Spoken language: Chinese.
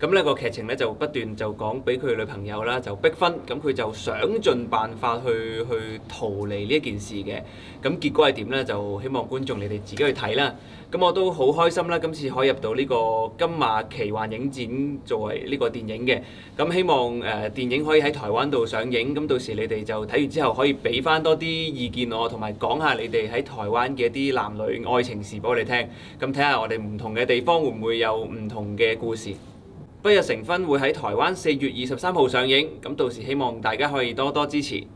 咁呢個劇情咧就不斷就講俾佢女朋友啦，就逼婚，咁佢就想盡辦法去去逃離呢一件事嘅。咁結果係點呢？就希望觀眾你哋自己去睇啦。咁我都好開心啦，今次可以入到呢個金馬奇幻影展作為呢個電影嘅。咁希望誒、呃、電影可以喺台灣度上映，咁到時你哋就睇完之後可以俾翻多啲意見我，同埋講下你哋喺台灣嘅一啲男女愛情事俾我哋聽。咁睇下我哋唔同嘅地方會唔會有唔同嘅故事。不日成婚會喺台灣四月二十三號上映，咁到時希望大家可以多多支持。